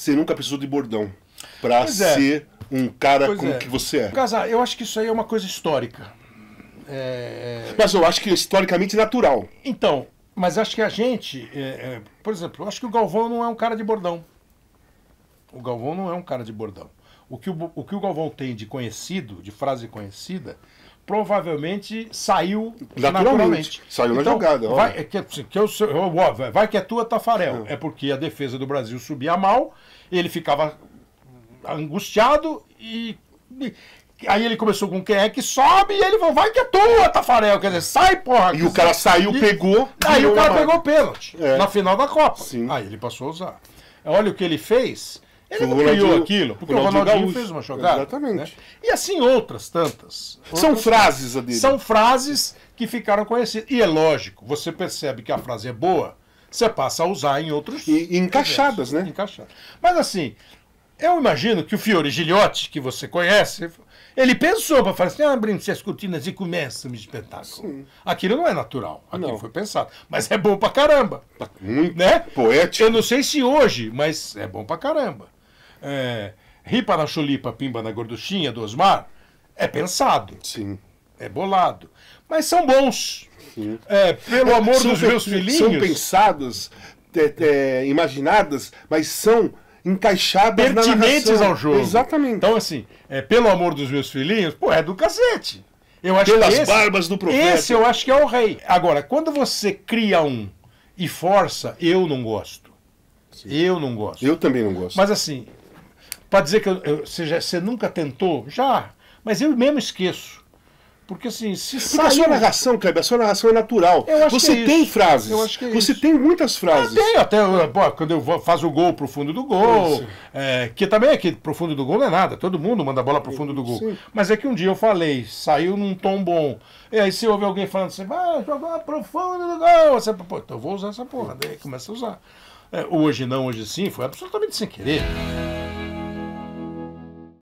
você nunca precisou de bordão pra Pois é. ser um cara Pois como é. que você é. Casar, eu acho que isso aí é uma coisa histórica. É, Mas eu acho que é historicamente natural. Então, mas acho que a gente, é, é, por exemplo, eu acho que o Galvão não é um cara de bordão. O Galvão não é um cara de bordão. O que o, o que o Galvão tem de conhecido, de frase conhecida, provavelmente saiu Naturalmente. naturalmente. Saiu na Então, jogada, Vai, é que, que eu, óbvio, vai que é tua, Tafarel. É porque a defesa do Brasil subia mal, ele ficava angustiado e. Aí ele começou com quem é que sobe e ele falou, vai que é tua, Tafarel. Quer dizer, sai, porra. E o cara saiu, E- pegou. Aí o cara pegou o pênalti É. na final da Copa. Sim. Aí ele passou a usar. Olha o que ele fez. Ele não criou aquilo, porque o Ronaldinho Gaúcho. fez uma jogada. Exatamente. né? E assim outras tantas. São Outras- frases a dele. São frases que ficaram conhecidas. E é lógico, você percebe que a frase é boa, você passa a usar em outros. E- e encaixadas, né? Encaixadas. Mas assim, eu imagino que o Fiore Gilhote, que você conhece, ele pensou para falar assim: ah, abrindo as cortinas e começa o espetáculo. Aquilo não é natural, aquilo Não. foi pensado. Mas é bom pra caramba. Muito Né? poético. Eu não sei se hoje, mas é bom pra caramba. É, ripa na chulipa, pimba na gorduchinha do Osmar, é pensado, Sim. é bolado. Mas são bons. É, pelo amor São dos meus filhinhos. São pensadas, é, é, imaginadas, mas são encaixadas pertinentes ao jogo. Exatamente. Então, assim, é, pelo amor dos meus filhinhos, pô, é do cacete. Eu acho Pelas que esse, barbas do profeta. Esse eu acho que é o rei. Agora, quando você cria um e força, eu não gosto. Eu não gosto. Eu também não gosto. Mas assim, para dizer que eu, eu- você, já- você nunca tentou, já. Mas eu mesmo esqueço. Porque assim, se Porque a sua saiu... narração, Kleber, a sua narração é natural. Eu Você é tem isso. frases. Eu acho que é Você isso. tem muitas Ah, frases. tem, até pô, quando eu faço o gol pro fundo do gol, é, que também é que pro fundo do gol não é nada, todo mundo manda a bola pro fundo do gol. Sim. Mas é que um dia eu falei, saiu num tom bom. E aí você ouve alguém falando assim, vai jogar pro fundo do gol. Você, pô, então eu vou usar essa porra. Daí começa a usar. É, hoje não, hoje sim, foi absolutamente sem querer.